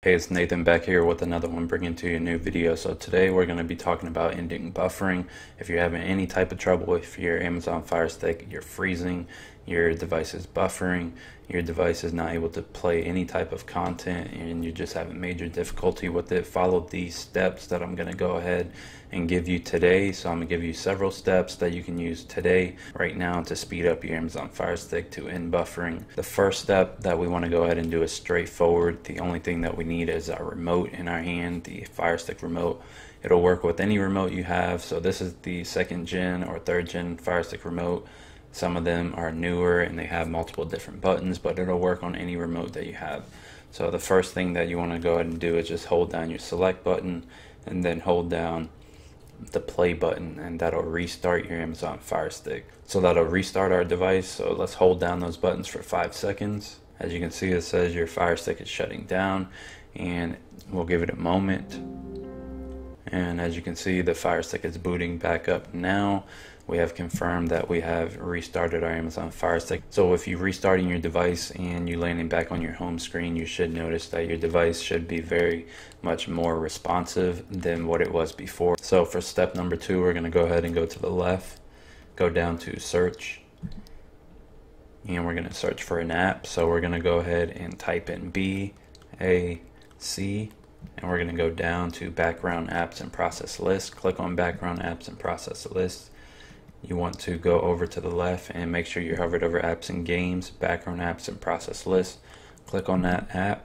Hey, it's Nathan back here with another one bringing to you a new video. So today we're going to be talking about ending buffering. If you're having any type of trouble with your Amazon Fire Stick, you're freezing, your device is buffering, your device is not able to play any type of content, and you're just having major difficulty with it, follow these steps that I'm going to go ahead and give you today. So I'm going to give you several steps that you can use today, right now, to speed up your Amazon Fire Stick to end buffering. The first step that we want to go ahead and do is straightforward. The only thing that we need is our remote in our hand, the Fire Stick remote. It'll work with any remote you have. So this is the second gen or third gen Fire Stick remote. Some of them are newer and they have multiple different buttons, but it'll work on any remote that you have. So the first thing that you want to go ahead and do is just hold down your select button and then hold down the play button and that'll restart your Amazon Fire Stick. So that'll restart our device. So let's hold down those buttons for five seconds. As you can see, it says your Fire Stick is shutting down and we'll give it a moment. And as you can see, the Fire Stick is booting back up now we have confirmed that we have restarted our Amazon Fire Stick. So if you're restarting your device and you're landing back on your home screen, you should notice that your device should be very much more responsive than what it was before. So for step number two, we're gonna go ahead and go to the left, go down to search, and we're gonna search for an app. So we're gonna go ahead and type in B, A, C, and we're going to go down to background apps and process list click on background apps and process list you want to go over to the left and make sure you're hovered over apps and games, background apps and process list. Click on that app.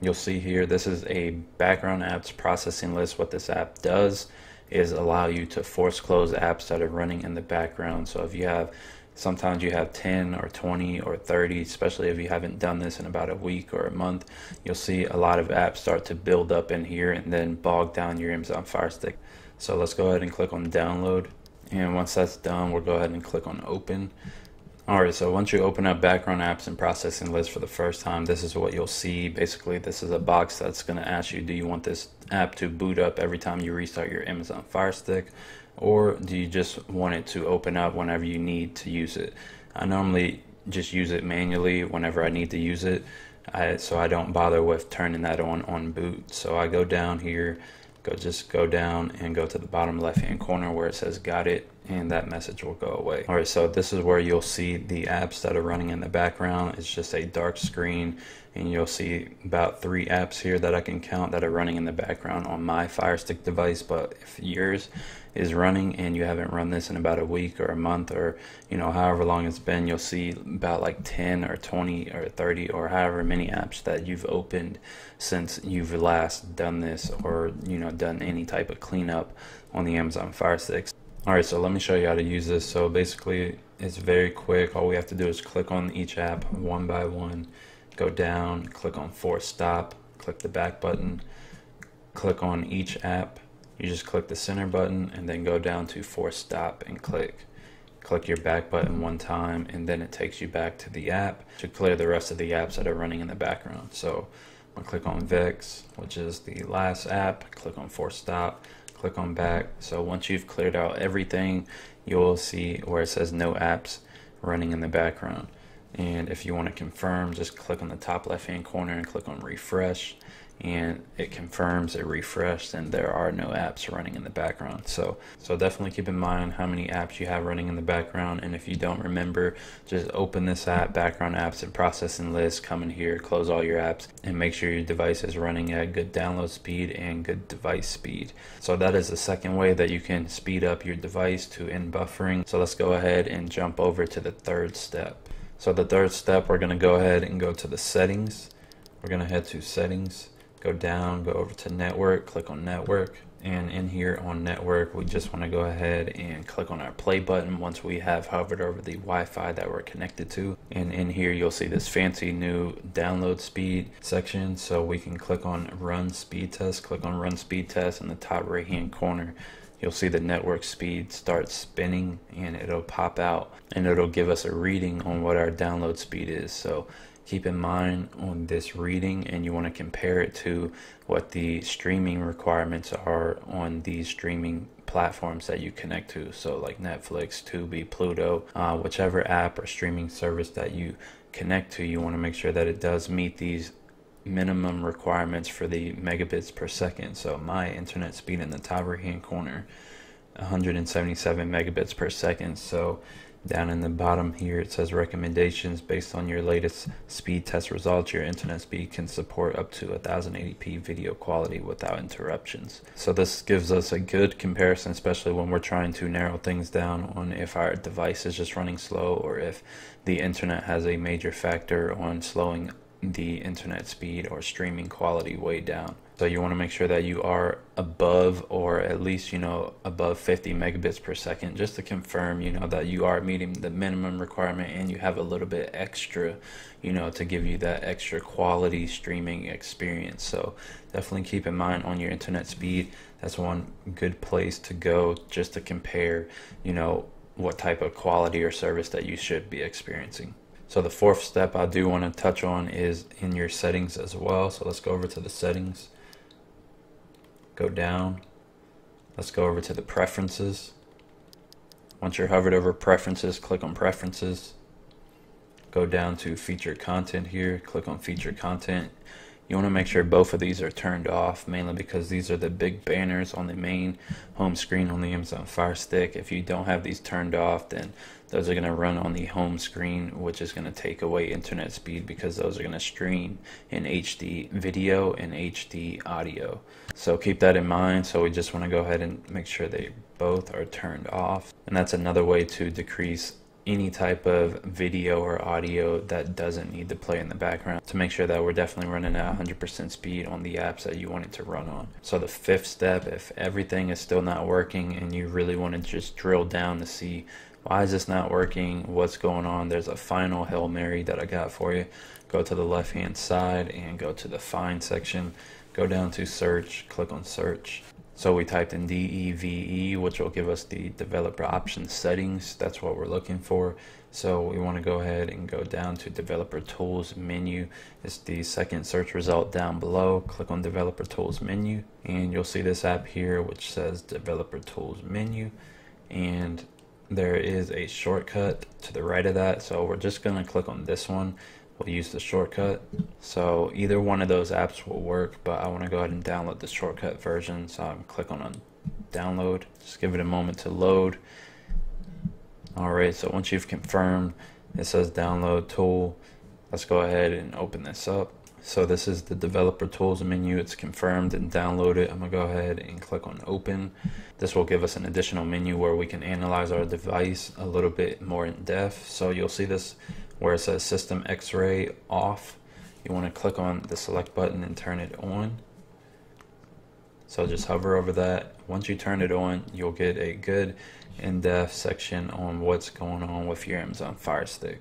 You'll see here this is a background apps processing list. What this app does is allow you to force close apps that are running in the background. So if you have sometimes you have 10 or 20 or 30 especially if you haven't done this in about a week or a month you'll see a lot of apps start to build up in here and then bog down your Amazon Fire Stick so let's go ahead and click on download. And once that's done, we'll go ahead and click on open. Alright, so once you open up background apps and processing list for the first time, this is what you'll see. Basically, this is a box that's going to ask you, do you want this app to boot up every time you restart your Amazon Fire Stick? Or do you just want it to open up whenever you need to use it? I normally just use it manually whenever I need to use it. I, so I don't bother with turning that on on boot. So I go down here go just go down and go to the bottom left hand corner where it says got it and that message will go away. All right, so this is where you'll see the apps that are running in the background. It's just a dark screen and you'll see about three apps here that I can count that are running in the background on my Fire Stick device. But if yours is running and you haven't run this in about a week or a month or you know however long it's been, you'll see about like 10 or 20 or 30 or however many apps that you've opened since you've last done this or you know done any type of cleanup on the Amazon Fire Sticks. Alright, so let me show you how to use this. So basically, it's very quick. All we have to do is click on each app one by one, go down, click on force stop, click the back button, click on each app. You just click the center button and then go down to force stop and click. Click your back button one time and then it takes you back to the app to clear the rest of the apps that are running in the background. So gonna click on VIX, which is the last app, click on force stop, click on back. So once you've cleared out everything, you'll see where it says no apps running in the background. And if you want to confirm, just click on the top left hand corner and click on refresh and it confirms it refreshed and there are no apps running in the background. So so definitely keep in mind how many apps you have running in the background and if you don't remember just open this app background apps and processing list come in here close all your apps and make sure your device is running at good download speed and good device speed. So that is the second way that you can speed up your device to end buffering. So let's go ahead and jump over to the third step. So the third step we're going to go ahead and go to the settings. We're going to head to settings go down, go over to network, click on network. And in here on network, we just want to go ahead and click on our play button once we have hovered over the Wi-Fi that we're connected to. And in here, you'll see this fancy new download speed section. So we can click on run speed test, click on run speed test in the top right hand corner. You'll see the network speed start spinning and it'll pop out and it'll give us a reading on what our download speed is. So keep in mind on this reading and you want to compare it to what the streaming requirements are on these streaming platforms that you connect to so like netflix tubi pluto uh, whichever app or streaming service that you connect to, you want to make sure that it does meet these minimum requirements for the megabits per second. So my internet speed in the top right hand corner, 177 megabits per second. So down in the bottom here, it says recommendations based on your latest speed test results. Your internet speed can support up to 1080p video quality without interruptions. So this gives us a good comparison, especially when we're trying to narrow things down on if our device is just running slow or if the internet has a major factor on slowing the internet speed or streaming quality way down. So you want to make sure that you are above or at least, you know, above 50 megabits per second just to confirm, you know, that you are meeting the minimum requirement and you have a little bit extra, you know, to give you that extra quality streaming experience. So definitely keep in mind on your internet speed. That's one good place to go just to compare, you know, what type of quality or service that you should be experiencing. So the fourth step I do want to touch on is in your settings as well. So let's go over to the settings. Go down. Let's go over to the preferences. Once you're hovered over preferences, click on preferences. Go down to featured content here. Click on featured content. You want to make sure both of these are turned off, mainly because these are the big banners on the main home screen on the Amazon Fire Stick. If you don't have these turned off, then those are going to run on the home screen, which is going to take away internet speed because those are going to stream in HD video and HD audio. So keep that in mind. So we just want to go ahead and make sure they both are turned off. And that's another way to decrease any type of video or audio that doesn't need to play in the background to make sure that we're definitely running at 100% speed on the apps that you want it to run on. So the fifth step, if everything is still not working and you really want to just drill down to see why is this not working, what's going on, there's a final Hail Mary that I got for you. Go to the left hand side and go to the find section. Go down to search, click on search. So we typed in DEVE, which will give us the developer options settings. That's what we're looking for. So we want to go ahead and go down to developer tools menu. It's the second search result down below. Click on developer tools menu and you'll see this app here, which says developer tools menu. And there is a shortcut to the right of that. So we're just going to click on this one we'll use the shortcut. So either one of those apps will work, but I want to go ahead and download the shortcut version. So I'm click on download. Just give it a moment to load. Alright, so once you've confirmed, it says download tool. Let's go ahead and open this up. So this is the developer tools menu. It's confirmed and downloaded. I'm gonna go ahead and click on open. This will give us an additional menu where we can analyze our device a little bit more in depth. So you'll see this where it says system x-ray off you want to click on the select button and turn it on? So just hover over that. Once you turn it on you'll get a good in-depth section on what's going on with your Amazon Fire Stick.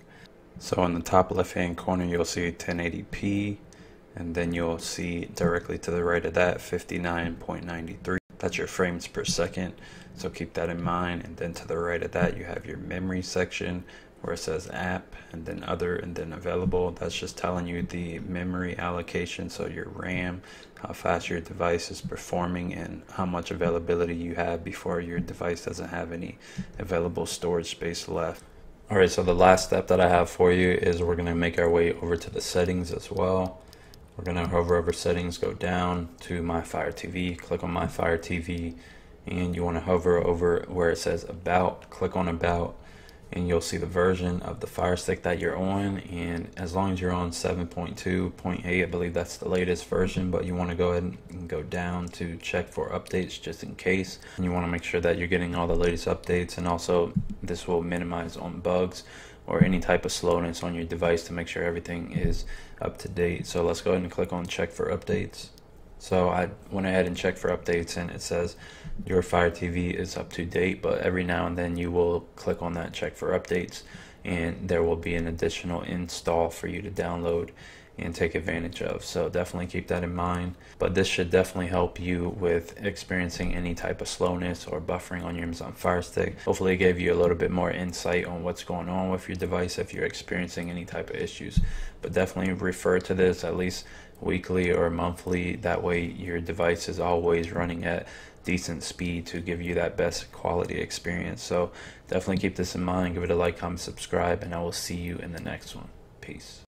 So in the top left hand corner you'll see 1080p and then you'll see directly to the right of that 59.93 that's your frames per second so keep that in mind. And then to the right of that you have your memory section where it says app and then other and then available that's just telling you the memory allocation so your RAM how fast your device is performing and how much availability you have before your device doesn't have any available storage space left. All right so the last step that I have for you is we're going to make our way over to the settings as well. We're going to hover over settings go down to my Fire TV click on my Fire TV and you want to hover over where it says about click on about and you'll see the version of the Fire Stick that you're on. And as long as you're on 7.2.8, I believe that's the latest version, but you want to go ahead and go down to check for updates just in case. And you want to make sure that you're getting all the latest updates, and also this will minimize on bugs or any type of slowness on your device to make sure everything is up to date. So let's go ahead and click on check for updates. So I went ahead and checked for updates and it says your Fire TV is up to date, but every now and then you will click on that check for updates and there will be an additional install for you to download and take advantage of. So definitely keep that in mind. But this should definitely help you with experiencing any type of slowness or buffering on your Amazon Fire Stick. Hopefully it gave you a little bit more insight on what's going on with your device if you're experiencing any type of issues. But definitely refer to this at least weekly or monthly. That way your device is always running at decent speed to give you that best quality experience. So definitely keep this in mind. Give it a like, comment, subscribe, and I will see you in the next one. Peace.